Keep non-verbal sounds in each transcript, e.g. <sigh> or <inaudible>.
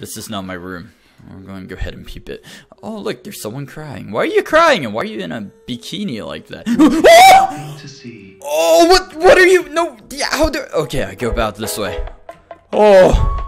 This is not my room. I'm going to go ahead and peep it. Oh, look, there's someone crying. Why are you crying? And why are you in a bikini like that? <gasps> to see. oh, what? What are you? No, yeah, how do? Okay, I go about this way. Oh.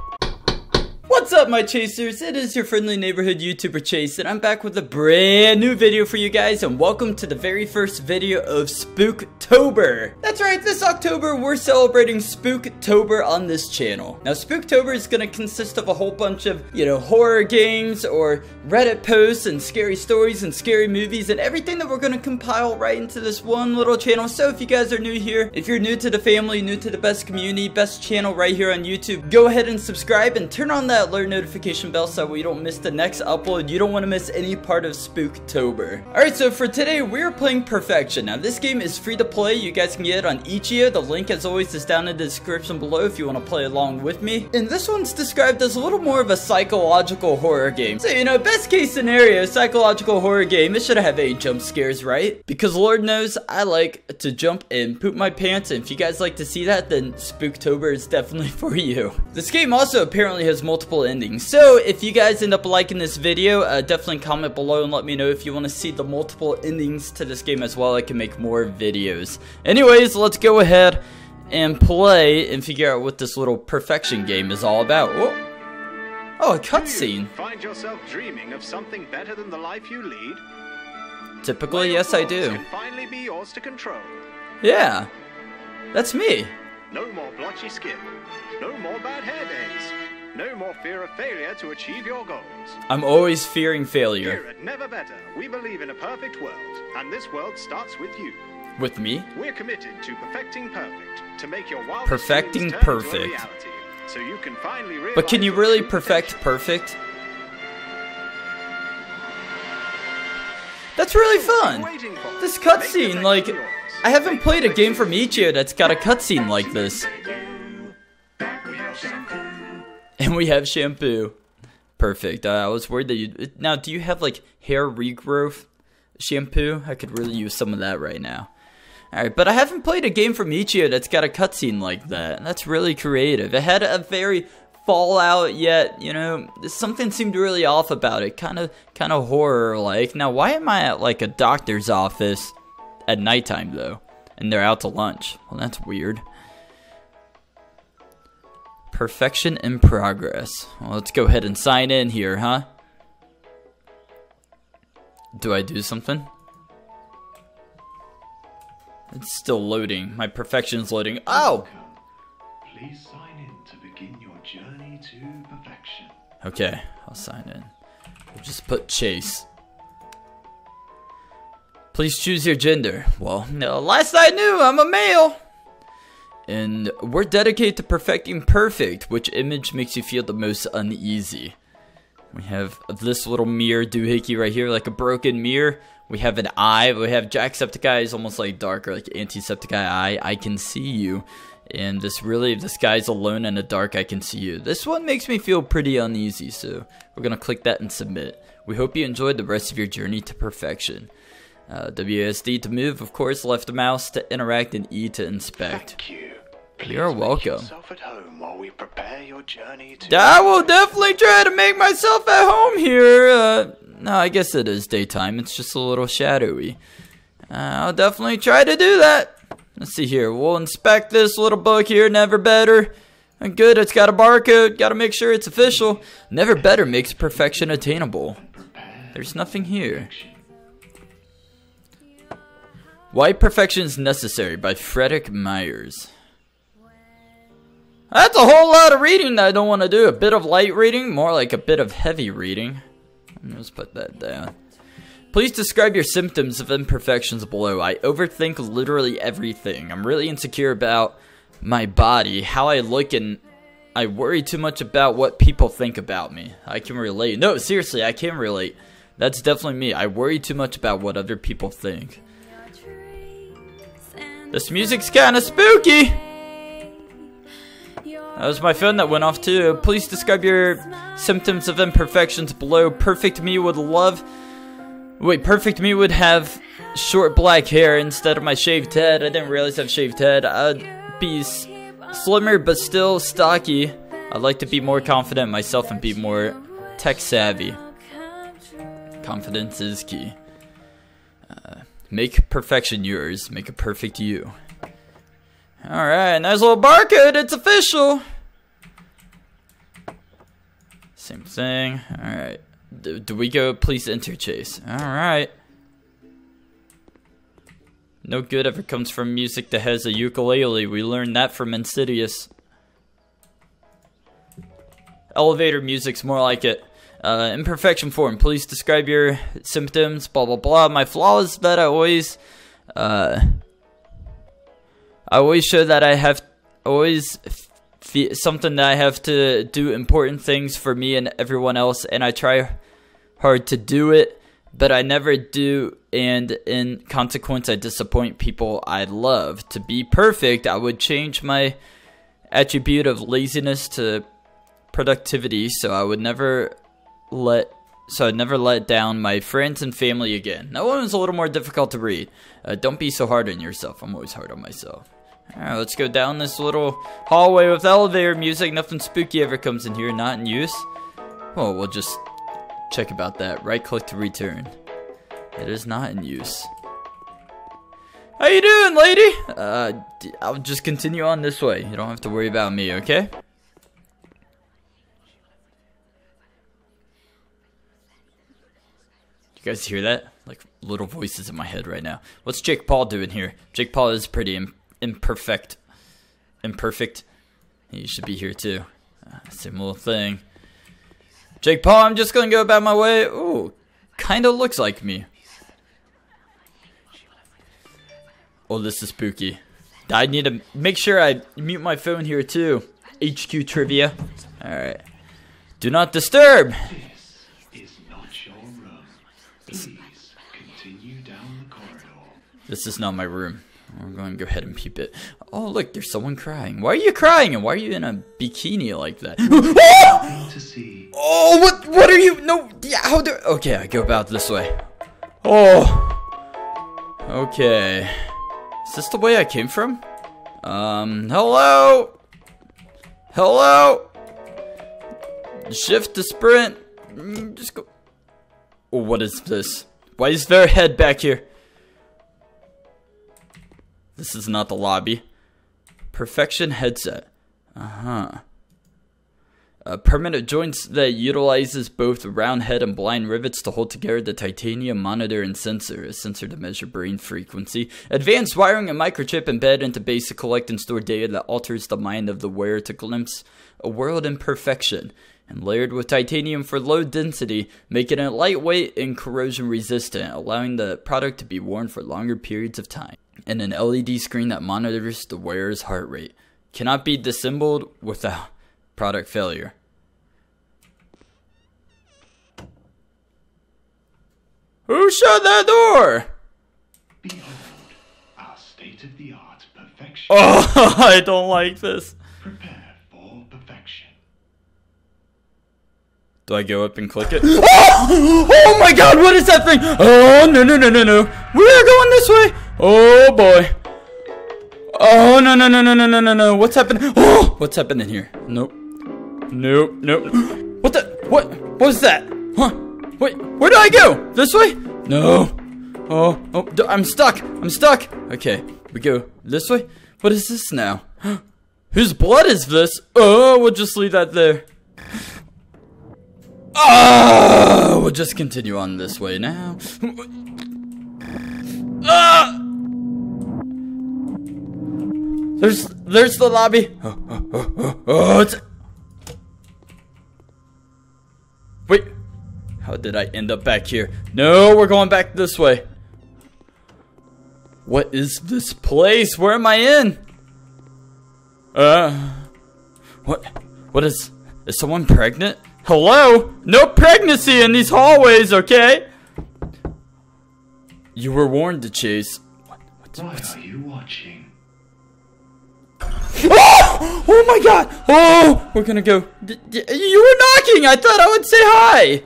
What's up, my chasers? It is your friendly neighborhood YouTuber Chase, and I'm back with a brand new video for you guys, and welcome to the very first video of Spooktober. That's right, this October, we're celebrating Spooktober on this channel. Now, Spooktober is gonna consist of a whole bunch of, you know, horror games, or Reddit posts, and scary stories, and scary movies, and everything that we're gonna compile right into this one little channel. So if you guys are new here, if you're new to the family, new to the best community, best channel right here on YouTube, go ahead and subscribe, and turn on that alert notification bell so we don't miss the next upload. You don't want to miss any part of Spooktober. Alright, so for today, we're playing Perfection. Now, this game is free to play. You guys can get it on Itch.io. The link, as always, is down in the description below if you want to play along with me. And this one's described as a little more of a psychological horror game. So, you know, best case scenario, psychological horror game, it should have eight jump scares, right? Because Lord knows, I like to jump and poop my pants, and if you guys like to see that, then Spooktober is definitely <laughs> for you. This game also apparently has multiple endings. So if you guys end up liking this video, uh, definitely comment below and let me know if you want to see the multiple endings to this game as well. I can make more videos. Anyways, let's go ahead and play and figure out what this little perfection game is all about. Oh, oh a cutscene. Find yourself dreaming of something better than the life you lead? Typically, yes I do. Finally be yours to control. Yeah, that's me. No more blotchy skin. No more bad hair days. No more fear of failure to achieve your goals. I'm always fearing failure. Here at Never Better, we believe in a perfect world, and this world starts with you. With me? We're committed to perfecting perfect, to make your wildest Perfecting dreams turn into a perfect. reality, so you can finally realize But can you really perfect perfect? That's really fun. This cutscene, like. I haven't played a game from Itch.io that's got a cutscene like this. <laughs> And we have shampoo. Perfect. Uh, I was worried that you. Now, do you have like hair regrowth shampoo? I could really use some of that right now. Alright, but I haven't played a game from Itch.io that's got a cutscene like that. That's really creative. It had a very Fallout yet, you know, something seemed really off about it. Kind of, kind of horror like. Now, why am I at like a doctor's office at nighttime though? And they're out to lunch. Well, that's weird. Perfection in progress. Well, let's go ahead and sign in here, huh? Do I do something? It's still loading. My perfection's loading. Oh! Please sign in to begin your journey to perfection. Okay, I'll sign in. We'll just put Chase. Please choose your gender. Well, no, last I knew, I'm a male. And we're dedicated to perfecting perfect. Which image makes you feel the most uneasy? We have this little mirror doohickey right here, like a broken mirror. We have an eye. We have Jacksepticeye is almost like darker, like Antisepticeye eye. I can see you. And this really, if this guy's alone in the dark, I can see you. This one makes me feel pretty uneasy, so we're gonna click that and submit. We hope you enjoyed the rest of your journey to perfection. Uh, WSD to move, of course, left mouse to interact, and E to inspect. Thank you. Please You're welcome. yourself at home while we prepare your journey to I will definitely try to make myself at home here. Uh, no, I guess it is daytime. It's just a little shadowy. Uh, I'll definitely try to do that. Let's see here. We'll inspect this little book here. Never better. Uh, Good. It's got a barcode. Got to make sure it's official. Never better makes perfection attainable. There's nothing here. Why Perfection is Necessary by Frederick Myers. That's a whole lot of reading that I don't want to do. A bit of light reading, more like a bit of heavy reading. Let's put that down. Please describe your symptoms of imperfections below. I overthink literally everything. I'm really insecure about my body, how I look, and I worry too much about what people think about me. I can relate. No, seriously, I can relate. That's definitely me. I worry too much about what other people think. This music's kind of spooky. That was my phone that went off too. Please describe your symptoms of imperfections below. Perfect me would love. Wait, perfect me would have short black hair instead of my shaved head. I didn't realize I have shaved head. I'd be slimmer but still stocky. I'd like to be more confident myself and be more tech savvy. Confidence is key. Uh, make perfection yours. Make a perfect you. Alright, nice little barcode. It's official. Same thing. Alright. Do, do we go? Please enter Chase. Alright. No good ever comes from music that has a ukulele. We learned that from Insidious. Elevator music's more like it. Uh, imperfection form. Please describe your symptoms. Blah blah blah. My flaw is that I always, uh, I always show that I have always something that I have to do important things for me and everyone else, and I try hard to do it, but I never do, and in consequence, I disappoint people I love. To be perfect, I would change my attribute of laziness to productivity, so I would never let so I'd never let down my friends and family again. That one was a little more difficult to read. Uh, don't be so hard on yourself. I'm always hard on myself. Alright, let's go down this little hallway with elevator music. Nothing spooky ever comes in here, not in use. Well, we'll just check about that. Right click to return. It is not in use. How you doing, lady? Uh, I'll just continue on this way. You don't have to worry about me, okay? You guys hear that? Like little voices in my head right now. What's Jake Paul doing here? Jake Paul is pretty Im imperfect. Imperfect. He should be here too. Uh, same little thing. Jake Paul, I'm just gonna go about my way. Ooh, kinda looks like me. Oh, this is spooky. I need to make sure I mute my phone here too. HQ trivia. Alright. Do not disturb! This is not your room. Please continue down the corridor. This is not my room. I'm going to go ahead and peep it. Oh, look, there's someone crying. Why are you crying? And why are you in a bikini like that? <gasps> To see oh, what? What are you? No, yeah, how do? Okay, I go about this way. Oh, okay. Is this the way I came from? Um, hello, hello. Shift to sprint. Mm, Just go. Oh, what is this? Why is there a head back here? This is not the lobby. Perfection headset. Uh huh. A permanent joints that utilizes both round head and blind rivets to hold together the titanium monitor and sensor, a sensor to measure brain frequency. Advanced wiring and microchip embedded into base to collect and store data that alters the mind of the wearer to glimpse a world in perfection. And layered with titanium for low density, making it lightweight and corrosion resistant, allowing the product to be worn for longer periods of time. And an LED screen that monitors the wearer's heart rate. Cannot be disassembled without product failure. Who shut that door? Behold, our state-of-the-art perfection. Oh, <laughs> I don't like this. Prepare for perfection. Do I go up and click it? Oh! <gasps> oh my god, what is that thing? Oh, no, no, no, no, no. We're going this way. Oh boy. Oh, no, no, no, no, no, no, no, no. What's happening? Oh, <gasps> what's happening here? Nope. Nope, nope. <gasps> What the? What? What was that? Huh? Wait, where do I go? This way? No. Oh, oh, I'm stuck. I'm stuck. Okay, we go this way. What is this now? Whose blood is this? Oh, we'll just leave that there. Oh, we'll just continue on this way now. Ah! There's, there's the lobby. Oh, oh, oh, oh, it's... Wait, how did I end up back here? No, we're going back this way. What is this place? Where am I in? Uh, what? What is? Is someone pregnant? Hello? No pregnancy in these hallways, okay? You were warned to chase. What? What's, What what's, are you watching? oh! oh my god! Oh! We're gonna go. D- you were knocking! I thought I would say hi!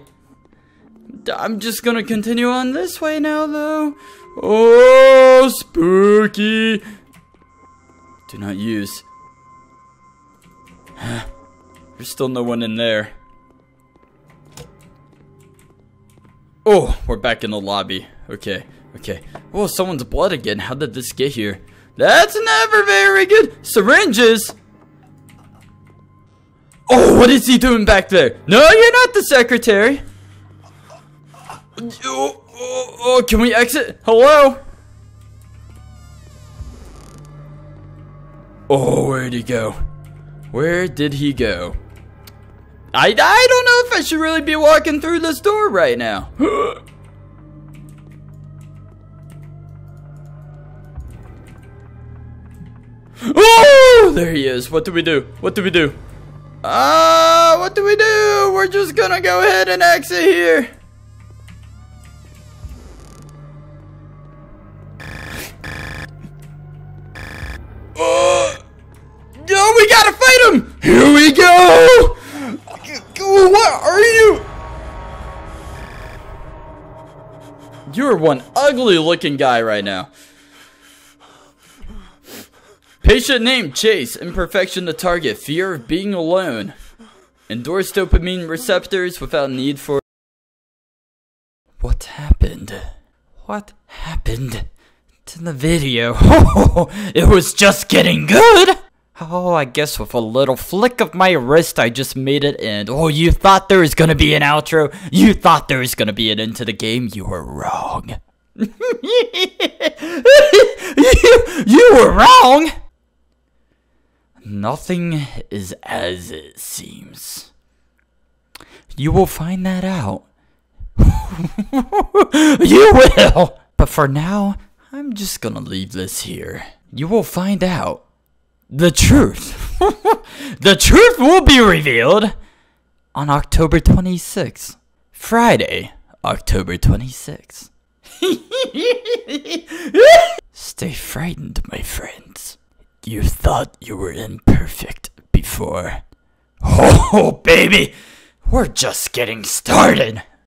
I'm just gonna continue on this way now, though. Oh, spooky! Do not use. There's still no one in there. Oh, we're back in the lobby. Okay, okay. Oh, someone's blood again. How did this get here? That's never very good. Syringes. Oh, what is he doing back there? No, you're not the secretary. Oh, oh, oh, can we exit? Hello? Oh, where'd he go? Where did he go? I, I don't know if I should really be walking through this door right now. <gasps> oh, there he is. What do we do? What do we do? Ah, uh, what do we do? We're just gonna go ahead and exit here. You're one ugly looking guy right now. Patient name Chase. Imperfection to target. Fear of being alone. Endorse dopamine receptors without need for. What happened? What happened to the video? <laughs> It was just getting good! Oh, I guess with a little flick of my wrist, I just made it end. Oh, you thought there was gonna be an outro? You thought there was gonna be an end to the game? You were wrong. <laughs> you, you were wrong! Nothing is as it seems. You will find that out. <laughs> you will! But for now, I'm just gonna leave this here. You will find out the truth. <laughs> the truth will be revealed on October 26th. Friday, October 26th. <laughs> Stay frightened, my friends. You thought you were imperfect before. <laughs> Oh, baby! We're just getting started!